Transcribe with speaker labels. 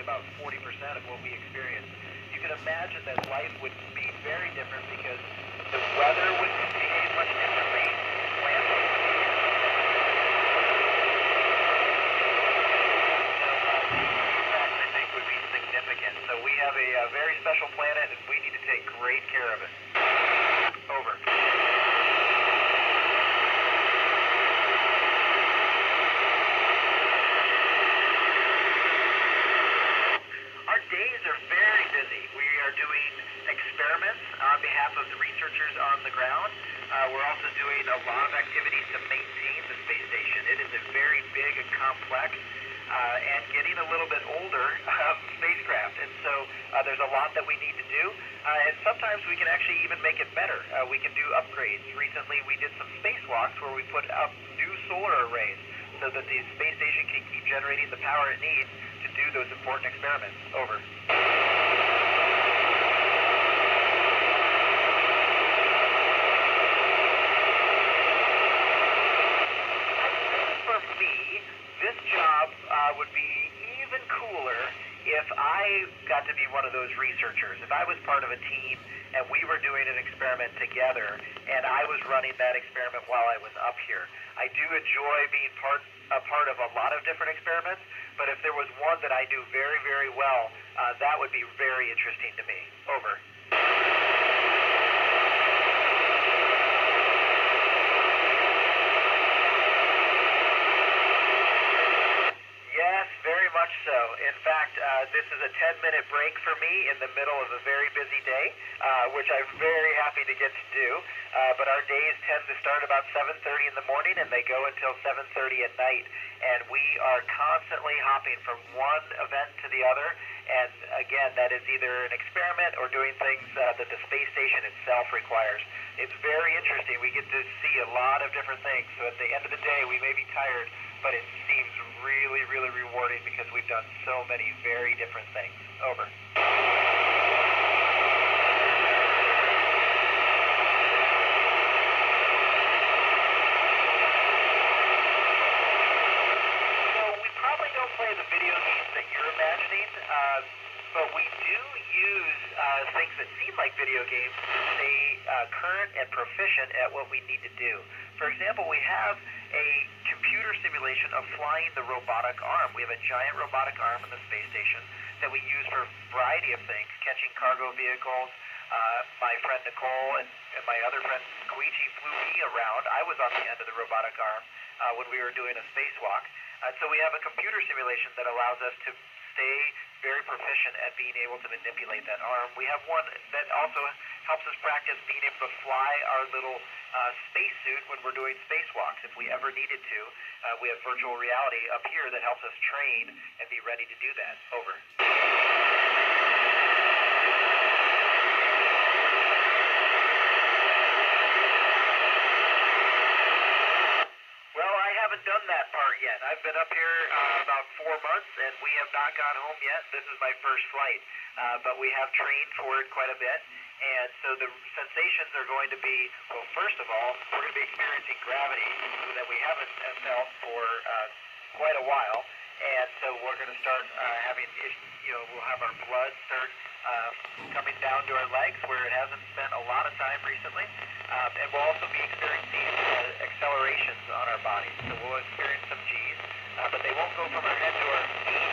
Speaker 1: about 40% of what we experience. You can imagine that life would be very different because the weather would behave much differently. Plants would would be significant. So we have a, uh very special planet, and we need to take great care of it. Over. Our days are very busy. We are doing experiments on behalf of the researchers on the ground. Uh, we're also doing a lot of activities to maintain the space station. It is a very big and complex uh, and getting a little bit older uh, spacecraft. And so uh, there's a lot that we need to do. Uh, and sometimes we can actually even make it better. Uh, we can do upgrades. Recently we did some spacewalks where we put up new solar arrays so that the space station can keep generating the power it needs to do those important experiments. Over. For me, this job uh, would be even cooler if I got to be one of those researchers. If I was part of a team and we were doing an experiment together and I was running that experiment while I was up here. I do enjoy being part a part of a lot of different experiments, but if there was one that I do very, very well, uh, that would be very interesting to me. Over. Yes, very much so. In fact, uh, this is a 10 minute break for me in the middle of a very busy day, uh, which I'm very happy to get to do. Uh, but our days tend to start about 7.30 in the morning and they go until 7.30 at night. And we are constantly hopping from one event to the other. And again, that is either an experiment or doing things uh, that the space station itself requires. It's very interesting. We get to see a lot of different things. So at the end of the day, we may be tired, but it seems really, really rewarding because we've done so many very different things. Over. So we probably don't play the video games that you're uh, but we do use uh, things that seem like video games to stay uh, current and proficient at what we need to do. For example, we have a computer simulation of flying the robotic arm. We have a giant robotic arm in the space station that we use for a variety of things, catching cargo vehicles. Uh, my friend Nicole and, and my other friend Koichi flew me around. I was on the end of the robotic arm uh, when we were doing a spacewalk. Uh, so we have a computer simulation that allows us to stay proficient at being able to manipulate that arm. We have one that also helps us practice being able to fly our little uh, spacesuit when we're doing spacewalks if we ever needed to. Uh, we have virtual reality up here that helps us train and be ready to do that. Over. Well, I haven't done that part yet. I've been up here uh, about four months, and we have not gone home yet. This is my first flight, uh, but we have trained for it quite a bit. And so the sensations are going to be, well, first of all, we're going to be experiencing gravity that we haven't uh, felt for uh, quite a while. And so we're going to start uh, having, you know, we'll have our blood start uh, coming down to our legs where it hasn't spent a lot of time recently. Um, and we'll also be experiencing uh, accelerations on our bodies. So we'll experience but they won't go from our head to our.